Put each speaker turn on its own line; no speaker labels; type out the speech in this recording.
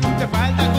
te falta.